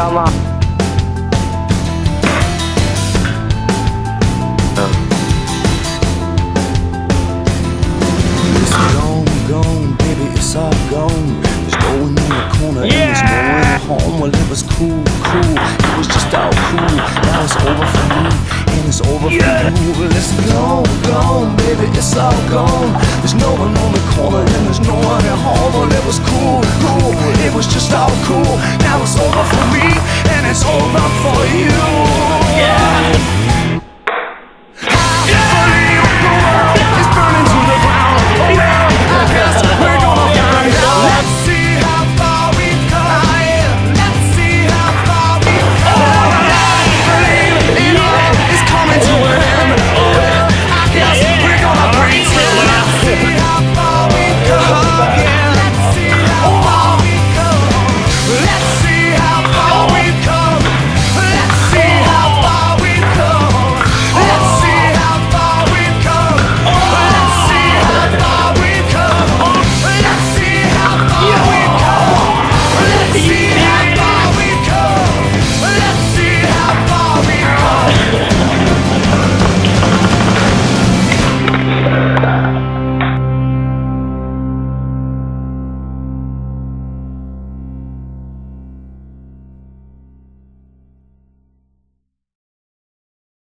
It's gone, gone, baby, it's all gone. In the corner yeah. and home. Well, it was cool, cool. It was just all cool. Now it's over for me and it's over yeah. for you. Well, it's gone, gone, baby, it's all gone. There's no one on the corner and there's no one at home. Well, it was cool, cool. It was just all cool. Now it's over for